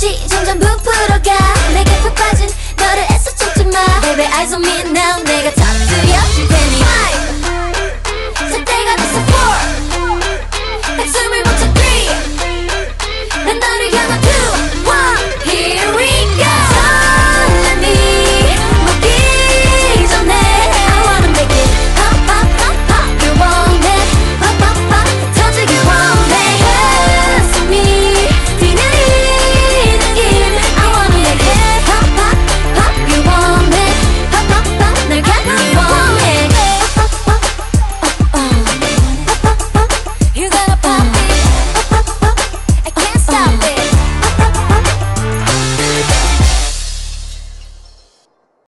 없이 점점 부풀어가. 내게 푹 빠진 너를 애써 쫓지 마. Baby eyes on me.